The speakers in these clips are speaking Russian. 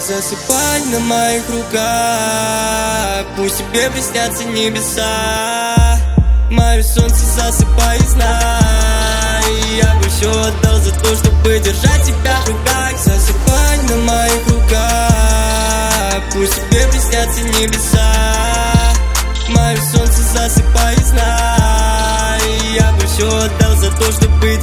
Засыпай на моих руках. Пусть тебе приснятся небеса. Мое солнце засыпай и знай. Я бы все отдал за то, чтобы держать тебя в руках. Засыпай на моих руках. Пусть тебе приснятся небеса. Мое солнце засыпай и знай. Я бы все отдал за то, чтобы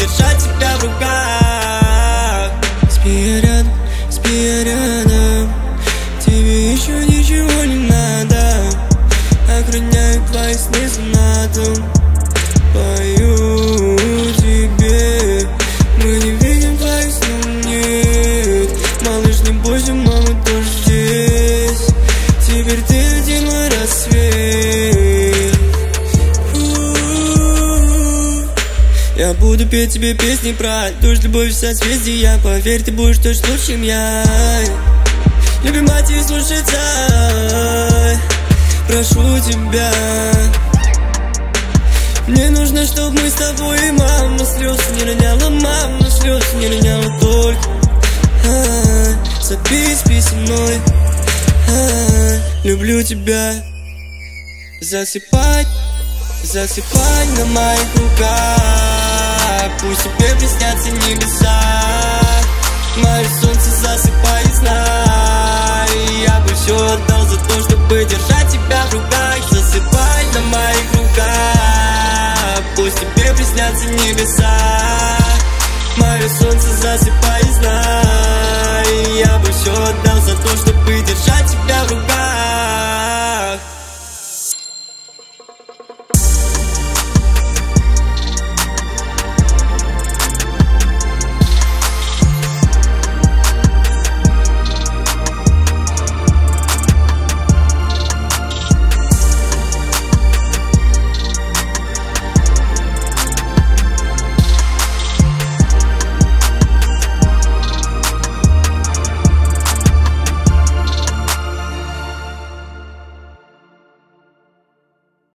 буду петь тебе песни про дождь, любовь, созвездия Поверь, ты будешь точно лучше, чем я. Любим мать и слушаться Прошу тебя. Мне нужно, чтобы мы с тобой и мама слез не роняла Мама слез не роняла только. А, мной а, Люблю тебя. Засыпать, засыпать на моих руках Пусть тебе приснятся небеса. Мое солнце засыпает.